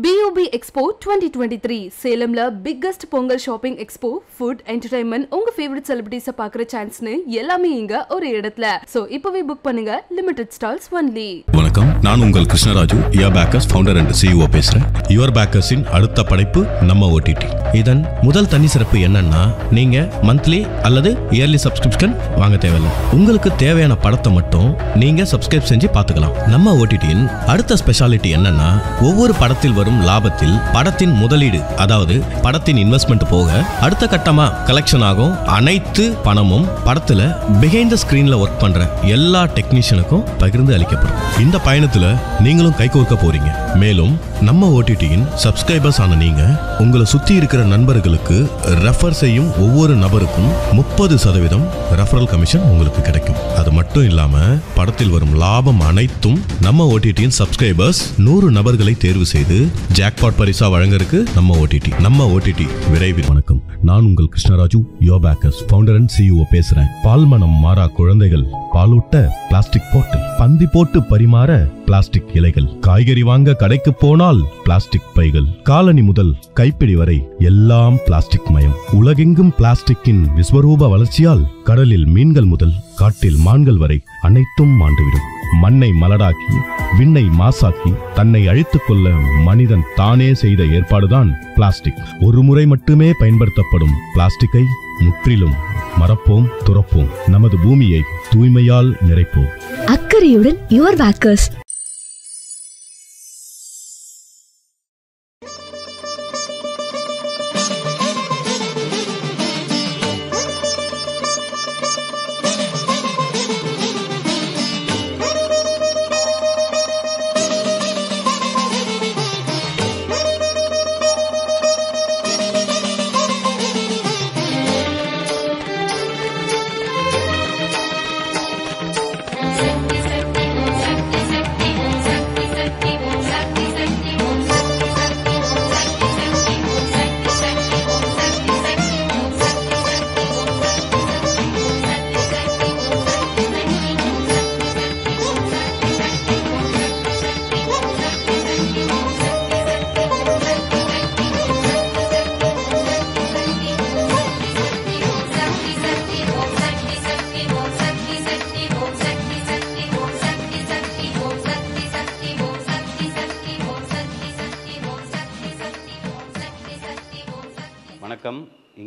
பியூபி expo 2023 சேலம்ல biggest Pongal shopping expo food entertainment உங்க favourite செலிபிரிட்டிஸை பார்க்குற சான்ஸ்னு எல்லாமே இங்க ஒரு இடத்துல. ஸோ இப்போவே புக் பண்ணுங்க. லிமிடெட் ஸ்டால்ஸ் ஒன்லி வணக்கம். நான் உங்கள் Krishnaraju your packers founder and CEO பேசுகிறேன் யுவர் பேக்கர்ஸின் அடுத்த படைப்பு நம்ம ஓடிடி இதன் முதல் தனி சிறப்பு என்னன்னா நீங்க மந்த்லி அல்லது இயர்லி சப்ஸ்கிரிப்ஷன் வாங்க தேவையில்லை. உங்களுக்கு தேவையான படத்தை மட்டும் நீங்க சப்ஸ்கிரைப் செஞ்சு பார்த்துக்கலாம். நம்ம ஓடிடியின் அடுத்த ஸ்பெஷாலிட்டி என்னன்னா ஒவ்வொரு படத்தில் வரும் லாபத்தில் படத்தின் முதலீடு அதாவது படத்தின் இன்வெஸ்ட்மெண்ட் போக அடுத்த கட்டமா கலெக்ஷன் ஆகும். அனைத்து பணமும் படத்துல பிஹைண்ட் த ஸ்கிரீன்ல ஒர்க் பண்ற எல்லா டெக்னீஷியனுக்கும் பகிர்ந்து அளிக்கப்படும். இந்த பயணத்துல நீங்களும் கைகோர்க்க போறீங்க. மேலும் நம்ம ஓடிடியின் சப்ஸ்கிரைபர்ஸ் ஆன நீங்க உங்களை சுத்தி இருக்கிற நண்பர்களுக்கு ரெஃபர் செய்யும் ஒவ்வொரு நபருக்கும் முப்பது சதவீதம் ரெஃபரல் கமிஷன் உங்களுக்கு கிடைக்கும். அது மட்டும் இல்லாம படத்தில் வரும் லாபம் அனைத்தும் நம்ம ஓடிடியின் சப்ஸ்கிரைபர்ஸ் நூறு நபர்களை தேர்வு செய்து ஜாக்பாட் பரிசா வழங்கறதுக்கு நம்ம ஓடிடி நம்ம ஓடிடி விரைவில். வணக்கம் நான் உங்கள் Krishnaraju your packers founder and CEO பேசுறேன். பால்மனம் மாறா குழந்தைகள் பாலூட்ட பிளாஸ்டிக் பாட்டில் பந்தி போட்டு பரிமாற பிளாஸ்டிக் இலைகள். காய்கறி வாங்க கடைக்கு போனால் பிளாஸ்டிக் பைகள். காலனி முதல் கைப்பிடி வரை எல்லாம் பிளாஸ்டிக் மயம். உலகெங்கும் பிளாஸ்டிக்கின் விஸ்வரூப வளர்ச்சியால் கடலில் மீன்கள் முதல் காட்டில் மான்கள் வரை அனைத்தும் மாண்டுவிடும். மண்ணை மலடாக்கி விண்ணை மாசாக்கி தன்னை அழித்துக் கொள்ள மனிதன் தானே செய்த ஏற்பாடுதான் பிளாஸ்டிக். ஒரு முறை மட்டுமே பயன்படுத்தப்படும் பிளாஸ்டிக்கை முற்றிலும் மறப்போம் துறப்போம். நமது பூமியை தூய்மையால் நிறைப்போம். அக்கறையுடன் யுவர் வாக்கர்ஸ்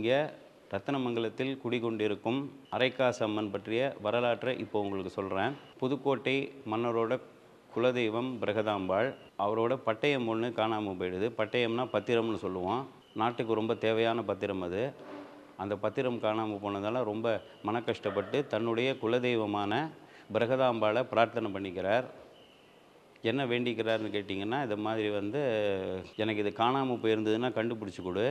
இங்கே ரத்தனமங்கலத்தில் குடிகொண்டிருக்கும் அரைக்காசு அம்மன் பற்றிய வரலாற்றை இப்போ உங்களுக்கு சொல்கிறேன் புதுக்கோட்டை மன்னரோட குலதெய்வம் பிரகதாம்பாள். அவரோட பட்டயம் ஒன்று காணாமல் போயிடுது. பட்டயம்னா பத்திரம்னு சொல்லுவோம். நாட்டுக்கு ரொம்ப தேவையான பத்திரம் அது. அந்த பத்திரம் காணாமல் போனதால் ரொம்ப மன கஷ்டப்பட்டு தன்னுடைய குலதெய்வமான பிரகதாம்பாளை பிரார்த்தனை பண்ணிக்கிறார். என்ன வேண்டிக்கிறாருன்னு கேட்டிங்கன்னா இது மாதிரி வந்து எனக்கு இது காணாமல் போயிருந்ததுன்னா கண்டுபிடிச்சி கொடு.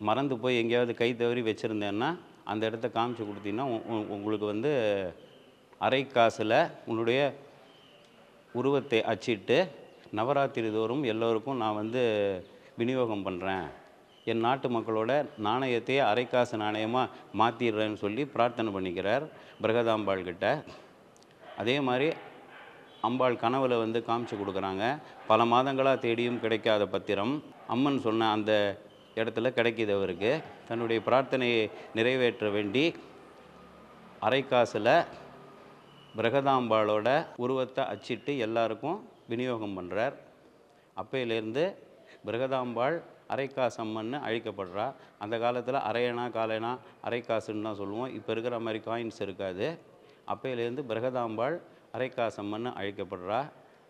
மறந்து போய் எங்கேயாவது கை தவறி வச்சுருந்தேன்னா அந்த இடத்த காமிச்சு கொடுத்தீங்கன்னா உ- உ- உங்களுக்கு வந்து அரை காசில் உன்னுடைய உருவத்தை அச்சிட்டு நவராத்திரி தோறும் எல்லோருக்கும் நான் வந்து விநியோகம் பண்ணுறேன் என் நாட்டு மக்களோட நாணயத்தையே அரைக்காசு நாணயமாக மாற்றிடுறேன்னு சொல்லி பிரார்த்தனை பண்ணிக்கிறார் பிரகதாம்பாள் கிட்ட. அதே மாதிரி அம்பாள் கனவுல வந்து காமிச்சு கொடுக்குறாங்க. பல மாதங்களாக தேடியும் கிடைக்காத பத்திரம். அம்மன் சொன்ன அந்த இடத்துல கிடைக்கிது அவருக்கு. தன்னுடைய பிரார்த்தனையை நிறைவேற்ற வேண்டி அரைக்காசில் பிரகதாம்பாளோட உருவத்தை அச்சிட்டு எல்லாருக்கும் விநியோகம் பண்ணுறார் அப்பையிலேருந்து பிரகதாம்பாள் அரைக்காசம்மன்னு அழைக்கப்படுறா. அந்த காலத்தில் அரையணா காலைனா அரைக்காசுன்னு தான் சொல்லுவோம். இப்போ இருக்கிற மாதிரி காயின்ஸ் இருக்காது. அப்பையிலேருந்து பிரகதாம்பாள் அரைக்காசம்மன்னு அழைக்கப்படுறா.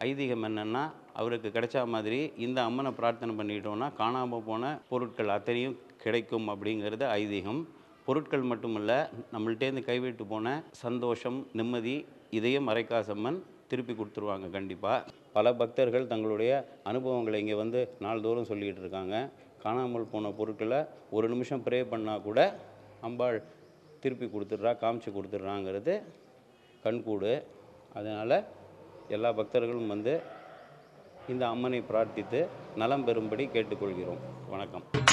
ஐதீகம் என்னென்னா அவருக்கு கிடைச்ச மாதிரி இந்த அம்மனை பிரார்த்தனை பண்ணிட்டோம்னா காணாமல் போன பொருட்கள் அத்தனையும் கிடைக்கும் அப்படிங்கிறது ஐதீகம். பொருட்கள் மட்டுமல்ல நம்மள்ட்டேருந்து கைவிட்டு போன சந்தோஷம் நிம்மதி இதையும் மறைக்காசம்மன் திருப்பி கொடுத்துருவாங்க கண்டிப்பாக பல பக்தர்கள் தங்களுடைய அனுபவங்களை இங்கே வந்து நாள்தோறும் சொல்லிகிட்டு இருக்காங்க. காணாமல் போன பொருட்களை ஒரு நிமிஷம் ப்ரே பண்ணால் கூட அம்பாள் திருப்பி கொடுத்துட்றா காமிச்சு கொடுத்துட்றாங்கிறது கண்கூடு. அதனால் எல்லா பக்தர்களும் வந்து இந்த அம்மனை பிரார்த்தித்து நலம் பெறும்படி கேட்டுக்கொள்கிறோம். வணக்கம்.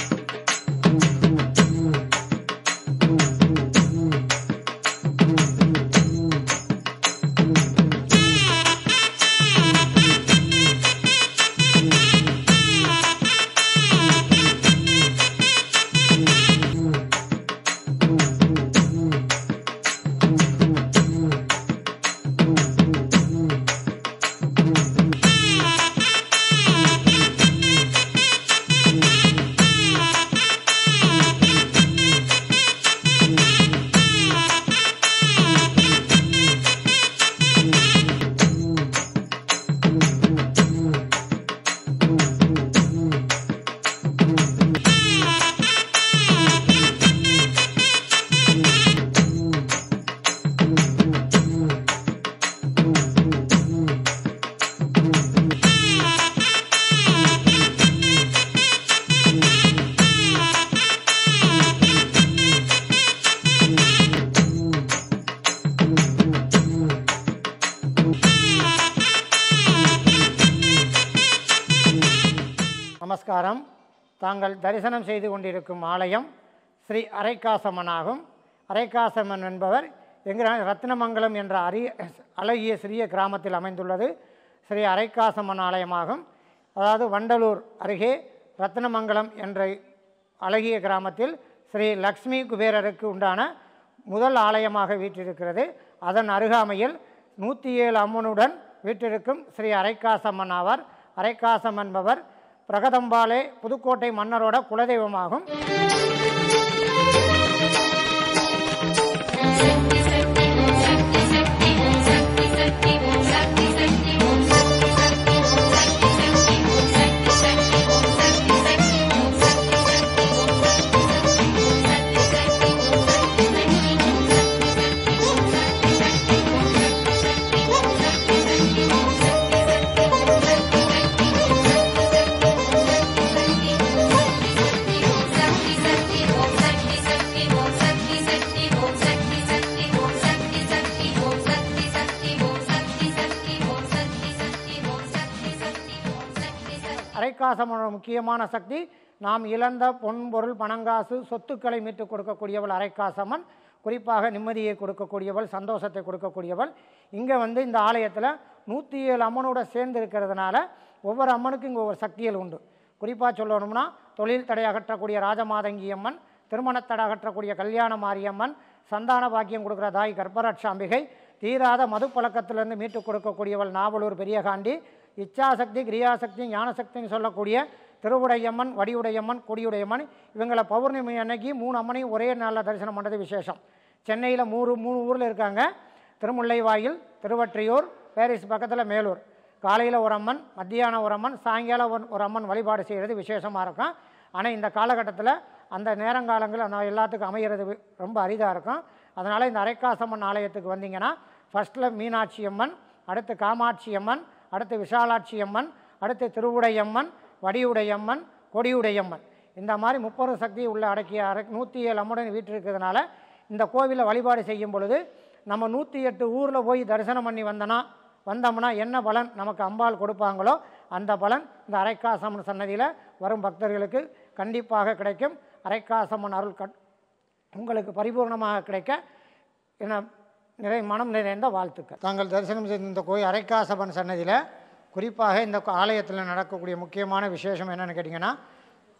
நமஸ்காரம். தாங்கள் தரிசனம் செய்து கொண்டிருக்கும் ஆலயம் ஸ்ரீ அரைக்காசம்மன் ஆகும் அரைக்காசம்மன் என்பவர் எங்கள் ரத்னமங்கலம் என்ற அரிய அழகிய சிறிய கிராமத்தில் அமைந்துள்ளது. ஸ்ரீ அரைக்காசம்மன் ஆலயமாகும். அதாவது வண்டலூர் அருகே ரத்னமங்கலம் என்ற அழகிய கிராமத்தில் ஸ்ரீ லக்ஷ்மி குபேரருக்கு உண்டான முதல் ஆலயமாக வீற்றிருக்கிறது. அதன் அருகாமையில் நூற்றி ஏழு அம்மனுடன் வீற்றிருக்கும் ஸ்ரீ அரைக்காசம்மன் ஆவார். அரைக்காசம் என்பவர் பிரகதம்பாலே புதுக்கோட்டை மன்னரோட குலதெய்வமாகும். பிரகாசமான முக்கியமான சக்தி. நாம் இழந்த பொன் பொருள் பணங்காசு சொத்துக்களை மீட்டுக் கொடுக்கக்கூடியவள் அரைக்காசம்மன் குறிப்பாக நிம்மதியை கொடுக்கக்கூடியவள் சந்தோஷத்தை கொடுக்கக்கூடியவள். இங்கே வந்து இந்த ஆலயத்தில் நூற்றி ஏழு அம்மனோட சேர்ந்து இருக்கிறதுனால ஒவ்வொரு அம்மனுக்கும் இங்கே ஒவ்வொரு சக்திகள் உண்டு. குறிப்பாக சொல்லணும்னா தொழில் தடை அகற்றக்கூடிய ராஜமாதங்கி அம்மன் திருமணத்தடை அகற்றக்கூடிய கல்யாண மாரியம்மன் சந்தான பாக்கியம் கொடுக்குற தாய் கர்ப்பரட்சாம்பிகை தீராத மது பழக்கத்திலிருந்து மீட்டுக் கொடுக்கக்கூடியவள் நாவலூர் பெரியகாண்டி இச்சாசக்தி கிரியாசக்தி ஞானசக்தின்னு சொல்லக்கூடிய திருவுடையம்மன் வடிவுடையம்மன் கொடியுடையம்மன் இவங்களை பௌர்ணமி அன்னைக்கு மூணு அம்மனையும் ஒரே நாளில் தரிசனம் பண்ணுறது விசேஷம். சென்னையில் மூணு மூணு ஊரில் இருக்காங்க. திருமுல்லைவாயில் திருவற்றியூர் பேரிஸ் பக்கத்தில் மேலூர். காலையில் ஒரு அம்மன் மத்தியானம் ஒரு அம்மன் சாயங்காலம் ஒரு- ஒரு அம்மன் வழிபாடு செய்கிறது விசேஷமாக இருக்கும். ஆனால் இந்த காலகட்டத்தில் அந்த நேரங்காலங்கள் நான் எல்லாத்துக்கும் அமைகிறது ரொம்ப அரிதாக இருக்கும். அதனால் இந்த அரைக்காசம்மன் ஆலயத்துக்கு வந்தீங்கன்னா ஃபஸ்ட்டில் மீனாட்சி அம்மன் அடுத்து காமாட்சி அம்மன் அடுத்து விஷாலாட்சி அம்மன் அடுத்து திருவுடையம்மன் வடியுடையம்மன் கொடியுடையம்மன். இந்த மாதிரி முப்பது சக்தி உள்ள அடக்கிய அரை நூற்றி ஏழு அம்முடன் இருக்கிறதுனால இந்த கோவிலில் வழிபாடு செய்யும் பொழுது நம்ம நூற்றி எட்டு ஊரில் போய் தரிசனம் பண்ணி வந்தோன்னா வந்தோம்னா என்ன பலன் நமக்கு அம்பாள் கொடுப்பாங்களோ அந்த பலன் இந்த அரைக்காசம்மன் சன்னதியில் வரும் பக்தர்களுக்கு கண்டிப்பாக கிடைக்கும். அரைக்காசம்மன் அருள் கட் உங்களுக்கு பரிபூர்ணமாக கிடைக்க என நிறை மனம் நிறைந்த வாழ்த்துக்கள். தாங்கள் தரிசனம் செய்த இந்த கோயில் அரைக்காசபன் சன்னதியில் குறிப்பாக இந்த ஆலயத்தில் நடக்கக்கூடிய முக்கியமான விசேஷம் என்னென்னு கேட்டிங்கன்னா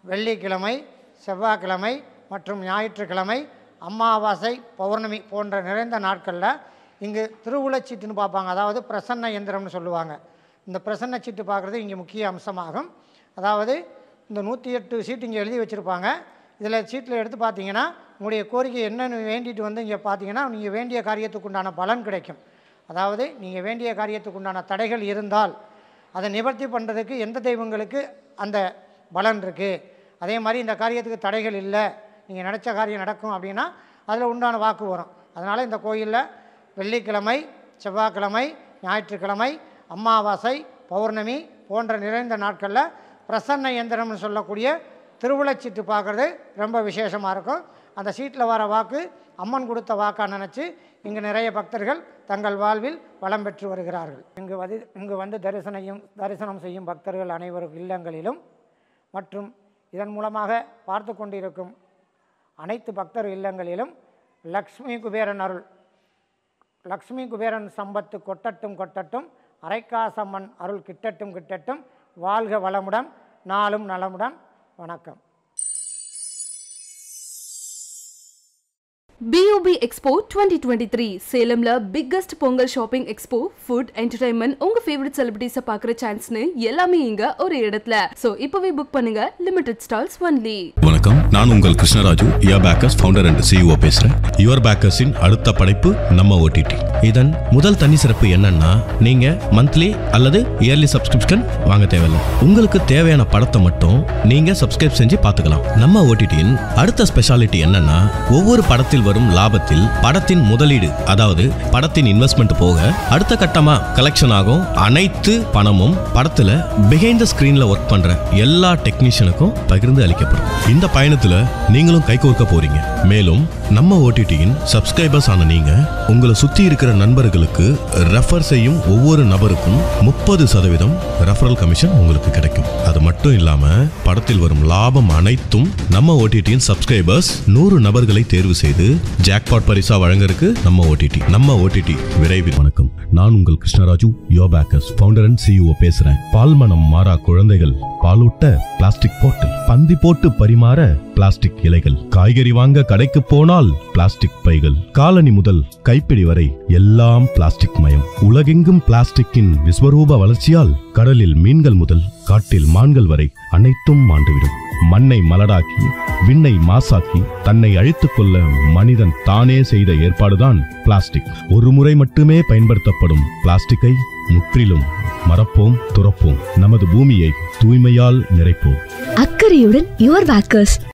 வெள்ளிக்கிழமை செவ்வாய்க்கிழமை மற்றும் ஞாயிற்றுக்கிழமை அமாவாசை பௌர்ணமி போன்ற நிறைந்த நாட்களில் இங்கு திருவுளச்சீட்டுன்னு பார்ப்பாங்க. அதாவது பிரசன்ன எந்திரம்னு சொல்லுவாங்க. இந்த பிரசன்ன சீட்டு பார்க்குறது இங்கே முக்கிய அம்சமாகும். அதாவது இந்த நூற்றி எட்டு சீட்டு இங்கே எழுதி வச்சுருப்பாங்க. இதில் சீட்டில் எடுத்து பார்த்தீங்கன்னா உங்களுடைய கோரிக்கை என்னென்னு வேண்டிட்டு வந்து இங்கே பார்த்தீங்கன்னா நீங்கள் வேண்டிய காரியத்துக்கு உண்டான பலன் கிடைக்கும். அதாவது நீங்கள் வேண்டிய காரியத்துக்கு உண்டான தடைகள் இருந்தால் அதை நிவர்த்தி பண்ணுறதுக்கு எந்த தெய்வங்களுக்கு அந்த பலன் இருக்குது அதே மாதிரி இந்த காரியத்துக்கு தடைகள் இல்லை நீங்கள் நினச்ச காரியம் நடக்கும் அப்படின்னா அதில் உண்டான வாக்கு வரும். அதனால் இந்த கோயிலில் வெள்ளிக்கிழமை செவ்வாய்க்கிழமை ஞாயிற்றுக்கிழமை அமாவாசை பௌர்ணமி போன்ற நிறைந்த நாட்களில் பிரசன்ன இயந்திரம்னு சொல்லக்கூடிய திருவிழச்சிட்டு பார்க்குறது ரொம்ப விசேஷமாக இருக்கும். அந்த சீட்டில் வர வாக்கு அம்மன் கொடுத்த வாக்காக நினச்சி இங்கு நிறைய பக்தர்கள் தங்கள் வாழ்வில் வளம் பெற்று வருகிறார்கள். இங்கு வந்து இங்கு வந்து தரிசனையும் தரிசனம் செய்யும் பக்தர்கள் அனைவரும் இல்லங்களிலும் மற்றும் இதன் மூலமாக பார்த்து கொண்டிருக்கும் அனைத்து பக்தர் இல்லங்களிலும் லக்ஷ்மி குபேரன் அருள் லக்ஷ்மி குபேரன் சம்பத்து கொட்டட்டும் கொட்டட்டும் அரைக்காசம்மன் அருள் கிட்டட்டும் கிட்டட்டும் வாழ்க வளமுடன் நாளும் நலமுடன். வணக்கம். பியூபி expo 2023 சேலம்ல biggest Pongal shopping expo food entertainment உங்க ஃபேவரட் செலிபிரிட்டிஸ பாக்குற சான்ஸ்னு எல்லாமே இங்க ஒரு இடத்துல. சோ இப்பவே புக் பண்ணுங்க. லிமிடெட் ஸ்டால்ஸ் ஒன்லி வணக்கம். நான் உங்கள் Krishnaraju. Your packers founder and CEO பேசுறேன். யுவர் பேக்கர்ஸின் அடுத்த படைப்பு நம்ம ஓடிடி இதன் முதல் தனி சிறப்பு என்னன்னா நீங்க மந்த்லி அல்லது இயர்லி சப்ஸ்கிரிப்ஷன் வாங்க தேவையில்லை. உங்களுக்கு தேவையான படத்தை மட்டும் நீங்க சப்ஸ்கிரைப் செஞ்சு பார்த்துக்கலாம். நம்ம ஓடிடியின் அடுத்த ஸ்பெஷாலிட்டி என்னன்னா ஒவ்வொரு படத்தில் வரும் வரும் லாபத்தில் படத்தின் முதலீடு அதாவது படத்தின் இன்வெஸ்ட்மெண்ட் போக அடுத்த கட்டமா கலெக்ஷன் ஆகும். அனைத்து பணமும் படத்துல பிஹைண்ட் த ஸ்கிரீன்ல ஒர்க் பண்ற எல்லா டெக்னீஷியனுக்கும் பகிர்ந்து அளிக்கப்படும். இந்த பயணத்துல நீங்களும் கைகோர்க்க போறீங்க. மேலும் நம்ம ஓடிடியின் சப்ஸ்கிரைபர்ஸ் ஆன நீங்க உங்களை சுத்தி இருக்கிற நண்பர்களுக்கு ரெஃபர் செய்யும் ஒவ்வொரு நபருக்கும் முப்பது சதவீதம் ரெஃபரல் கமிஷன் உங்களுக்கு கிடைக்கும். அது மட்டும் இல்லாம படத்தில் வரும் லாபம் அனைத்தும் நம்ம ஓடிடியின் சப்ஸ்கிரைபர்ஸ் நூறு நபர்களை தேர்வு செய்து ஜாக்பாட் பரிசா வழங்கறதுக்கு நம்ம ஓடிடி நம்ம ஓடிடி விரைவில். வணக்கம். நான் உங்கள் Krishnaraju. Your packers founder and CEO பேசுறேன். பால்மனம் மாறா குழந்தைகள். பாலூட்ட பிளாஸ்டிக் போட்டு பந்தி போட்டு பரிமாற பிளாஸ்டிக் இலைகள். காய்கறி வாங்க கடைக்கு போனால் பிளாஸ்டிக் பைகள். காலனி முதல் கைப்பிடி வரை எல்லாம் பிளாஸ்டிக் மயம். உலகெங்கும் பிளாஸ்டிக்கின் விஸ்வரூப வளர்ச்சியால் கடலில் மீன்கள் முதல் காட்டில் மான்கள் வரை அனைத்தும் மாண்டுவிடும். மண்ணை மலடாக்கி விண்ணை மாசாக்கி தன்னை அழித்துக் கொள்ள மனிதன் தானே செய்த ஏற்பாடுதான் பிளாஸ்டிக். ஒரு முறை மட்டுமே பயன்படுத்தப்படும் பிளாஸ்டிக்கை முற்றிலும் மறப்போம் துறப்போம். நமது பூமியை தூய்மையால் நிறைப்போம். அக்கறையுடன் யுவர் பேக்கர்ஸ்